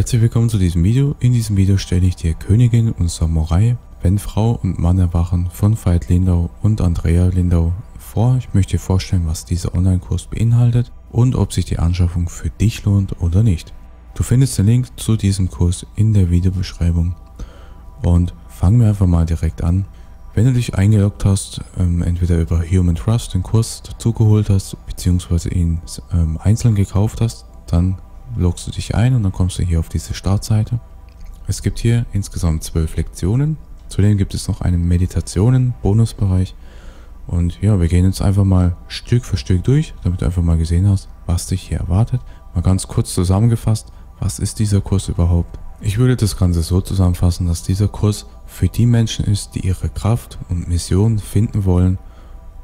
Herzlich willkommen zu diesem Video. In diesem Video stelle ich dir Königin und Samurai, wenn Frau und Mann erwachen von Veit Lindau und Andrea Lindau vor. Ich möchte dir vorstellen, was dieser Online-Kurs beinhaltet und ob sich die Anschaffung für dich lohnt oder nicht. Du findest den Link zu diesem Kurs in der Videobeschreibung. Und fangen wir einfach mal direkt an. Wenn du dich eingeloggt hast, ähm, entweder über Human Trust den Kurs dazugeholt hast, beziehungsweise ihn ähm, einzeln gekauft hast, dann loggst du dich ein und dann kommst du hier auf diese Startseite. Es gibt hier insgesamt zwölf Lektionen. Zudem gibt es noch einen Meditationen-Bonusbereich. Und ja, wir gehen jetzt einfach mal Stück für Stück durch, damit du einfach mal gesehen hast, was dich hier erwartet. Mal ganz kurz zusammengefasst, was ist dieser Kurs überhaupt? Ich würde das Ganze so zusammenfassen, dass dieser Kurs für die Menschen ist, die ihre Kraft und Mission finden wollen,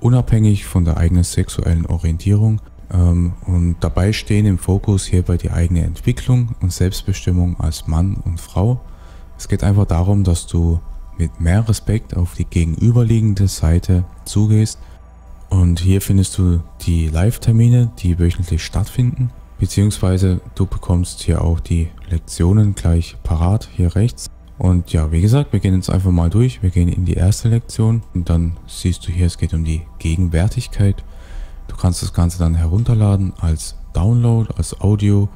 unabhängig von der eigenen sexuellen Orientierung und dabei stehen im Fokus hierbei die eigene Entwicklung und Selbstbestimmung als Mann und Frau. Es geht einfach darum, dass du mit mehr Respekt auf die gegenüberliegende Seite zugehst. Und hier findest du die Live-Termine, die wöchentlich stattfinden. Beziehungsweise du bekommst hier auch die Lektionen gleich parat hier rechts. Und ja, wie gesagt, wir gehen jetzt einfach mal durch. Wir gehen in die erste Lektion und dann siehst du hier, es geht um die Gegenwärtigkeit. Du kannst das Ganze dann herunterladen als Download, als Audio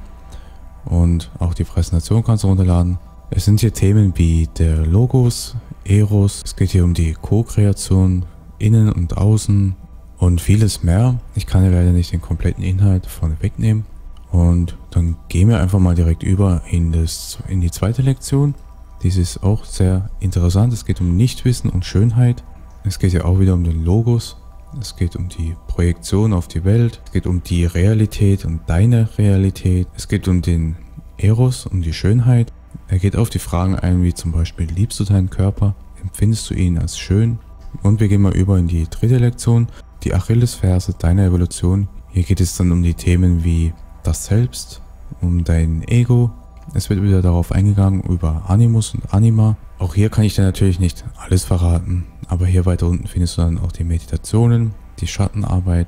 und auch die Präsentation kannst du runterladen. Es sind hier Themen wie der Logos, Eros, es geht hier um die Co-Kreation, innen und außen und vieles mehr. Ich kann hier leider nicht den kompletten Inhalt von wegnehmen. Und dann gehen wir einfach mal direkt über in, das, in die zweite Lektion. Dies ist auch sehr interessant. Es geht um Nichtwissen und Schönheit. Es geht ja auch wieder um den Logos. Es geht um die Projektion auf die Welt. Es geht um die Realität und deine Realität. Es geht um den Eros, um die Schönheit. Er geht auf die Fragen ein, wie zum Beispiel, liebst du deinen Körper? Empfindest du ihn als schön? Und wir gehen mal über in die dritte Lektion, die Achillesferse deiner Evolution. Hier geht es dann um die Themen wie das Selbst, um dein Ego. Es wird wieder darauf eingegangen über Animus und Anima. Auch hier kann ich dir natürlich nicht alles verraten. Aber hier weiter unten findest du dann auch die Meditationen, die Schattenarbeit,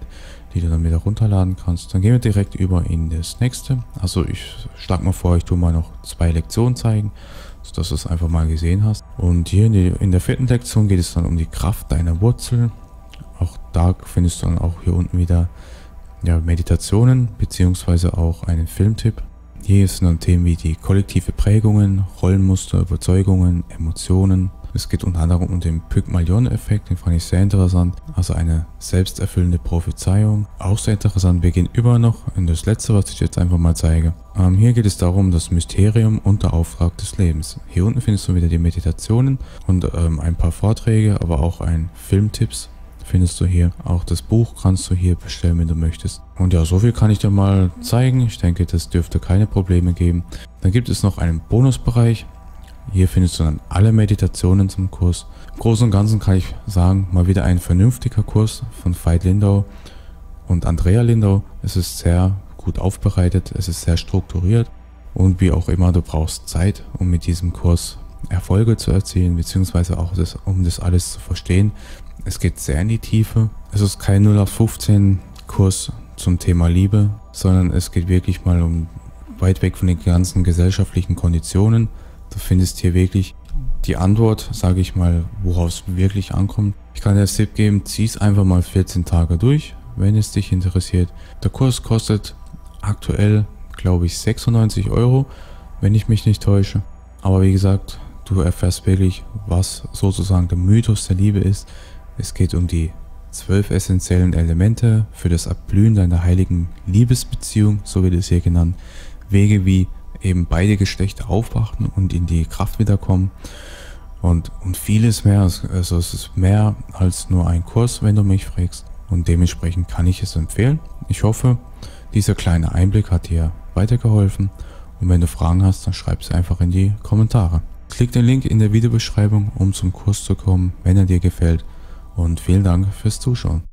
die du dann wieder runterladen kannst. Dann gehen wir direkt über in das nächste. Also ich schlage mal vor, ich tue mal noch zwei Lektionen zeigen, sodass du es einfach mal gesehen hast. Und hier in, die, in der vierten Lektion geht es dann um die Kraft deiner Wurzel. Auch da findest du dann auch hier unten wieder ja, Meditationen beziehungsweise auch einen Filmtipp. Hier sind dann Themen wie die kollektive Prägungen, Rollenmuster, Überzeugungen, Emotionen, es geht unter anderem um den Pygmalion-Effekt, den fand ich sehr interessant. Also eine selbsterfüllende Prophezeiung. Auch sehr interessant. Wir gehen über noch in das letzte, was ich jetzt einfach mal zeige. Ähm, hier geht es darum, das Mysterium und der Auftrag des Lebens. Hier unten findest du wieder die Meditationen und ähm, ein paar Vorträge, aber auch ein Filmtipps findest du hier. Auch das Buch kannst du hier bestellen, wenn du möchtest. Und ja, so viel kann ich dir mal zeigen. Ich denke, das dürfte keine Probleme geben. Dann gibt es noch einen Bonusbereich. Hier findest du dann alle Meditationen zum Kurs. Im Großen und Ganzen kann ich sagen, mal wieder ein vernünftiger Kurs von Veit Lindau und Andrea Lindau. Es ist sehr gut aufbereitet, es ist sehr strukturiert und wie auch immer, du brauchst Zeit, um mit diesem Kurs Erfolge zu erzielen, beziehungsweise auch das, um das alles zu verstehen. Es geht sehr in die Tiefe. Es ist kein 0 auf 15 Kurs zum Thema Liebe, sondern es geht wirklich mal um weit weg von den ganzen gesellschaftlichen Konditionen Du findest hier wirklich die Antwort, sage ich mal, worauf es wirklich ankommt. Ich kann dir das Tipp geben, zieh es einfach mal 14 Tage durch, wenn es dich interessiert. Der Kurs kostet aktuell, glaube ich, 96 Euro, wenn ich mich nicht täusche. Aber wie gesagt, du erfährst wirklich, was sozusagen der Mythos der Liebe ist. Es geht um die zwölf essentiellen Elemente für das Abblühen deiner heiligen Liebesbeziehung, so wird es hier genannt. Wege wie eben beide Geschlechter aufwachen und in die Kraft wiederkommen. Und, und vieles mehr. Also es ist mehr als nur ein Kurs, wenn du mich fragst. Und dementsprechend kann ich es empfehlen. Ich hoffe, dieser kleine Einblick hat dir weitergeholfen. Und wenn du Fragen hast, dann schreib sie einfach in die Kommentare. Klick den Link in der Videobeschreibung, um zum Kurs zu kommen, wenn er dir gefällt. Und vielen Dank fürs Zuschauen.